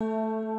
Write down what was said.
Música